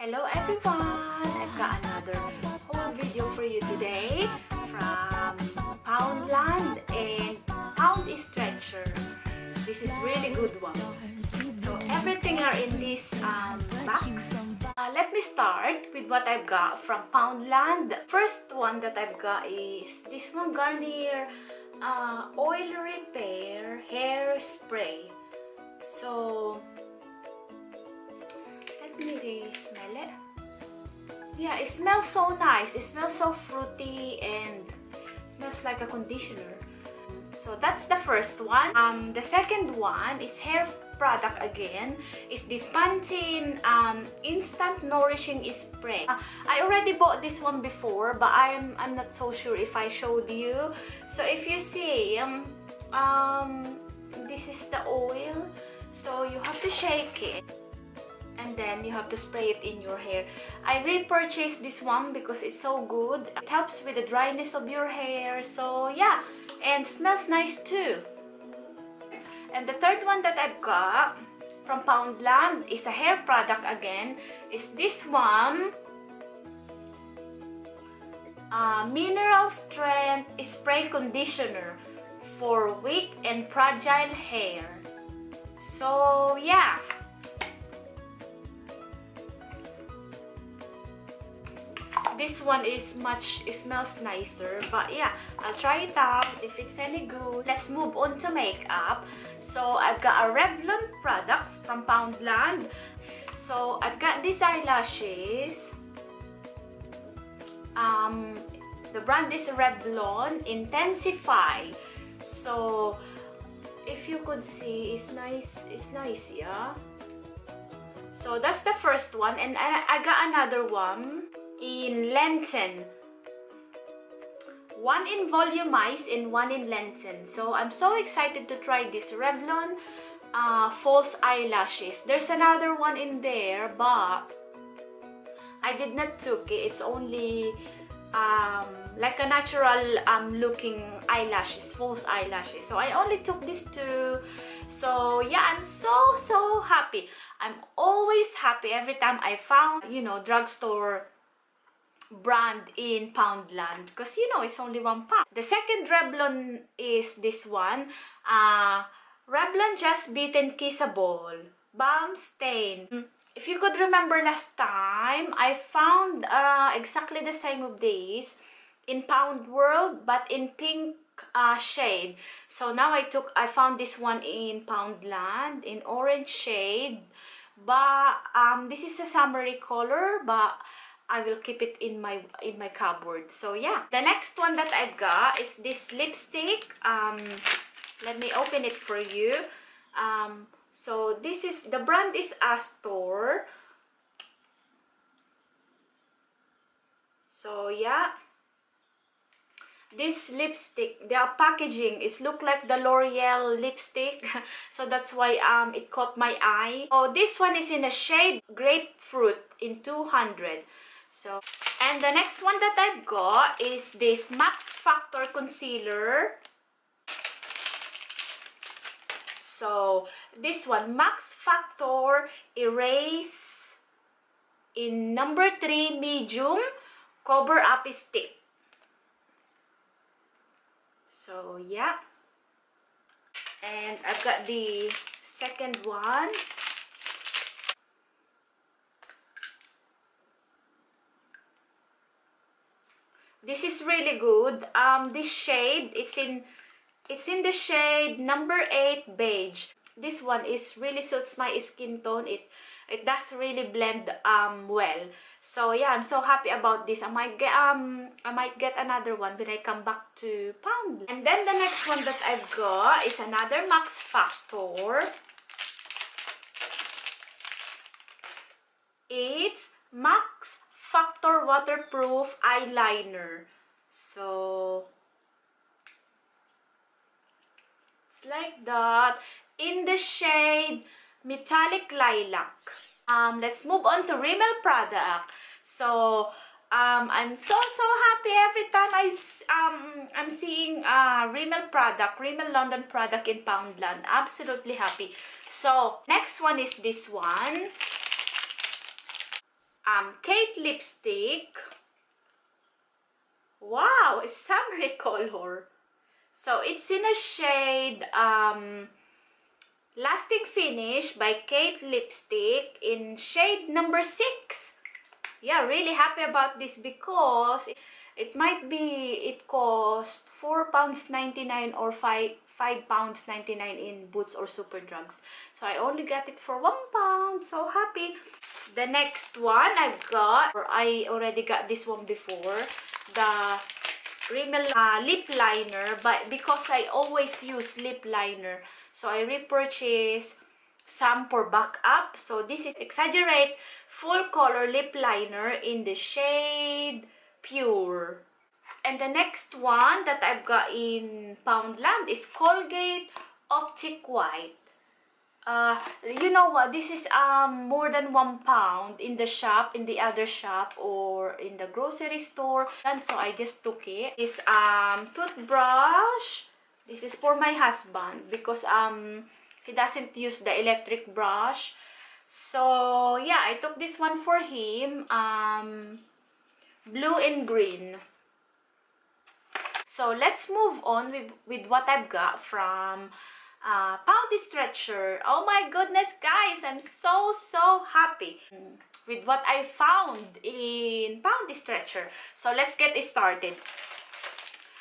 Hello everyone! I've got another whole video for you today from Poundland and Pound Stretcher. This is really good one. So everything are in this um, box. Uh, let me start with what I've got from Poundland. First one that I've got is this one Garnier uh, Oil Repair Hair Spray. So let me smell it. Yeah, it smells so nice. It smells so fruity and smells like a conditioner. So that's the first one. Um, the second one is hair product again. It's this Pantene um, Instant Nourishing Spray. Uh, I already bought this one before, but I'm I'm not so sure if I showed you. So if you see, um, um, this is the oil. So you have to shake it and then you have to spray it in your hair. I repurchased this one because it's so good. It helps with the dryness of your hair. So yeah, and smells nice too. And the third one that I've got from Poundland is a hair product again. Is this one. Uh, mineral Strength Spray Conditioner for weak and fragile hair. So yeah, this one is much it smells nicer but yeah i'll try it out. If it's any good let's move on to makeup. So i've got a revlon products from poundland. So i've got these eyelashes. Um the brand is revlon intensify. So if you could see it's nice it's nice yeah. So that's the first one and I, I got another one in lengthen. One in volumize and one in lengthen. So I'm so excited to try this Revlon uh, false eyelashes. There's another one in there, but I did not took it. It's only um, like a natural um, looking eyelashes, false eyelashes. So I only took these two. So yeah, I'm so, so happy. I'm always happy every time I found, you know, drugstore brand in Poundland because you know it's only one pack. The second Revlon is this one. Uh, Revlon Just Bitten Kissable Balm Stain. Hmm. If you could remember last time, I found uh, exactly the same of these in Pound World but in pink uh, shade. So now I took, I found this one in Poundland in orange shade. But um, this is a summery color but I will keep it in my in my cupboard. So yeah, the next one that I've got is this lipstick. Um, let me open it for you. Um, so this is the brand is Astor. So yeah, this lipstick, the packaging is look like the L'Oreal lipstick. so that's why um it caught my eye. Oh, this one is in a shade grapefruit in 200. So, and the next one that I've got is this Max Factor Concealer. So, this one, Max Factor Erase in number 3 medium cover up stick. So, yeah. And I've got the second one. This is really good. Um, this shade, it's in it's in the shade number 8 beige. This one is really suits my skin tone. It it does really blend um well. So yeah, I'm so happy about this. I might get um I might get another one when I come back to Pound. And then the next one that I've got is another Max Factor. It's Max Factor Waterproof Eyeliner. So, it's like that. In the shade Metallic Lilac. Um, let's move on to Rimmel product. So, um, I'm so so happy every time I um I'm seeing uh Rimmel product, Rimmel London product in Poundland. Absolutely happy. So next one is this one um, Kate lipstick. Wow, it's summery color. So it's in a shade um, Lasting Finish by Kate Lipstick in shade number 6. Yeah, really happy about this because it might be, it cost 4 pounds 99 or 5 5 pounds 99 in Boots or Superdrugs. So I only got it for 1 pound. So happy. The next one I've got, or I already got this one before, the Rimmel uh, lip liner. But because I always use lip liner, so I repurchase some for backup. So this is Exaggerate Full Color Lip Liner in the shade Pure. And the next one that I've got in Poundland is Colgate Optic White. Uh, you know what? This is um more than one pound in the shop, in the other shop, or in the grocery store. And so I just took it. This um toothbrush. This is for my husband because um he doesn't use the electric brush. So yeah, I took this one for him. Um, blue and green. So let's move on with, with what I've got from uh, Poundy Stretcher. Oh my goodness, guys, I'm so, so happy with what I found in Poundy Stretcher. So let's get started.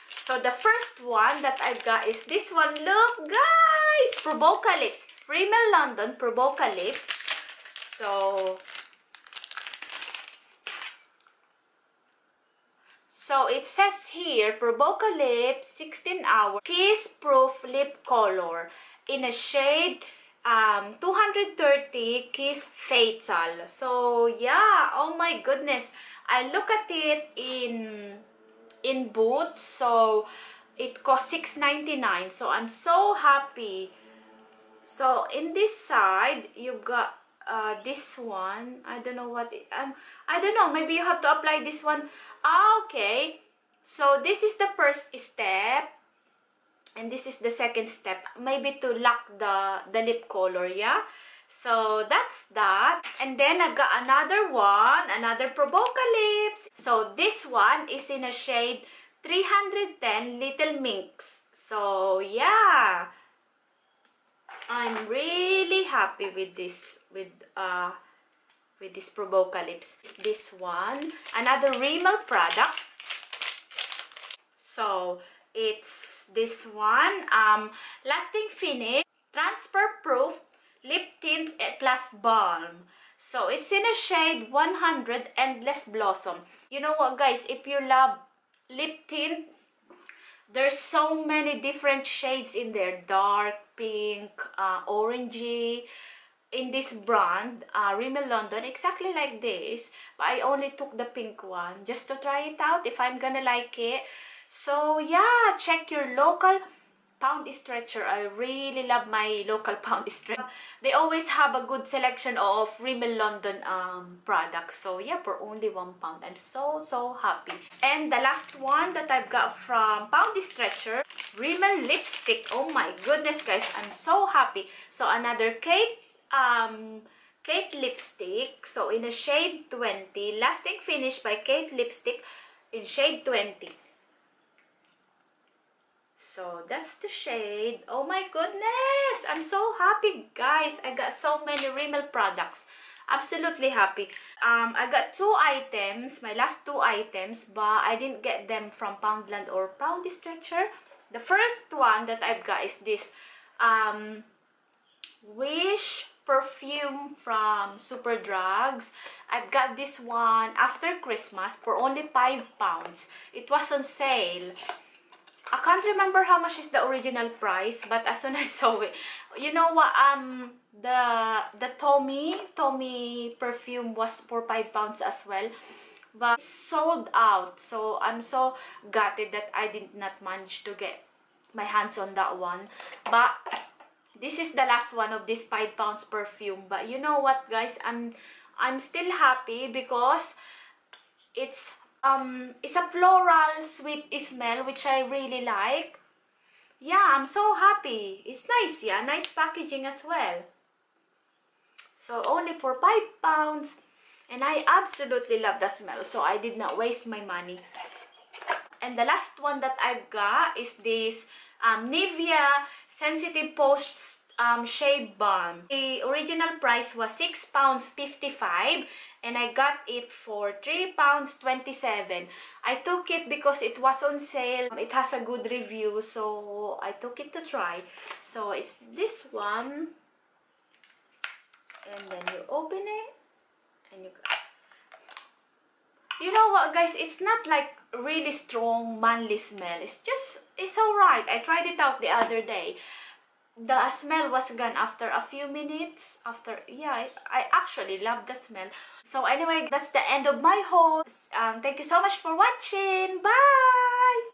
So the first one that I've got is this one. Look, guys! Provoca Lips. Rimmel London Provoca Lips. So So it says here, Provoca Lip 16 Hour Kiss Proof Lip Color in a shade um, 230 Kiss Fatal. So yeah, oh my goodness. I look at it in in Boots. So it cost 6.99. So I'm so happy. So in this side, you got uh, this one. I don't know what it, um, I don't know. Maybe you have to apply this one. Ah, okay. So this is the first step. And this is the second step. Maybe to lock the, the lip color, yeah? So that's that. And then I got another one, another Provoca Lips. So this one is in a shade 310 Little Minx. So yeah. I'm really happy with this with uh with this Provoca lips. This one, another Rimmel product. So it's this one, um, lasting finish, transfer proof lip tint plus balm. So it's in a shade 100 Endless Blossom. You know what guys, if you love lip tint there's so many different shades in there. Dark pink uh, orangey. In this brand uh, Rimmel London exactly like this but I only took the pink one just to try it out if I'm gonna like it. So yeah check your local pound stretcher. I really love my local pound stretcher. They always have a good selection of rimmel london um products. So yeah for only one pound. I'm so so happy. And the last one that i've got from pound stretcher rimmel lipstick. Oh my goodness guys. I'm so happy. So another kate um kate lipstick. So in a shade 20 lasting finish by kate lipstick in shade 20 so that's the shade. Oh my goodness! I'm so happy, guys. I got so many Rimmel products. Absolutely happy. Um, I got two items, my last two items, but I didn't get them from Poundland or Poundy Stretcher. The first one that I've got is this um, Wish perfume from Superdrugs. I've got this one after Christmas for only 5 pounds. It was on sale. I can't remember how much is the original price, but as soon as I saw it, you know what, um, the, the Tommy, Tommy perfume was for 5 pounds as well. But sold out, so I'm so gutted that I did not manage to get my hands on that one. But this is the last one of this 5 pounds perfume. But you know what, guys, I'm, I'm still happy because it's um it's a floral sweet smell which I really like. Yeah I'm so happy. It's nice yeah nice packaging as well. So only for five pounds And I absolutely love the smell, so I did not waste my money. And the last one that I've got is this um, Nivea Sensitive Post um, Shave Balm. The original price was 6 pounds 55 and I got it for 3 pounds 27. I took it because it was on sale. It has a good review so I took it to try. So it's this one and then you open it and you you know what guys it's not like really strong manly smell it's just it's all right i tried it out the other day the smell was gone after a few minutes after yeah I, I actually love the smell. So anyway that's the end of my haul um, thank you so much for watching. Bye